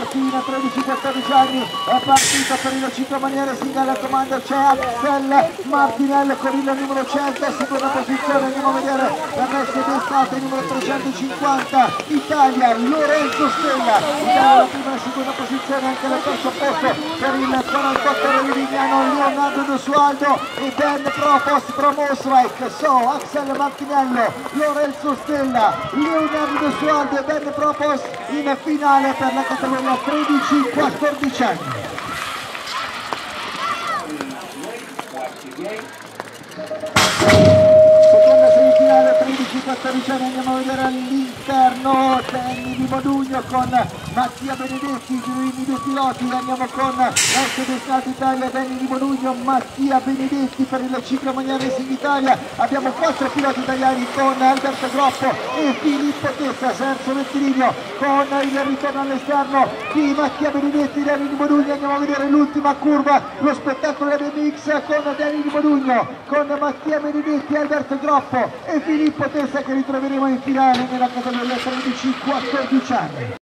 Fortina 13-14 anni è partito per il 5 maniere singole al comando c'è Axel Martinelli con il numero 100 seconda posizione andiamo a vedere la Mercedes State numero 350 Italia Lorenzo Stella Italia la prima e posizione anche al terzo posto per il 48 Livignano Leonardo Dosualdo e Ben Propos Promosrike so Axel Martinello Lorenzo Stella Leonardo Dosualdo e Ben Propos in finale per la categoria 13-14 anni. seconda semifinale 13-14 anni andiamo a vedere all'interno Danny di Modugno con Mattia Benedetti Giurini due piloti andiamo con Mercedes Nat Italia Danny di Modugno Mattia Benedetti per il ciclo Magnani Racing Italia. Abbiamo quattro piloti italiani con Alberto Groppo e Filippo Tessa Sergio Vettilinio con il ritorno all'esterno di Mattia Benedetti Danny di Modugno andiamo a vedere l'ultima curva lo spettacolo BMX con Danny di Modugno con Mattia Benedetti Alberto Groppo e Filippo Tessa che ritroveremo in finale nella categoria 13-14 anni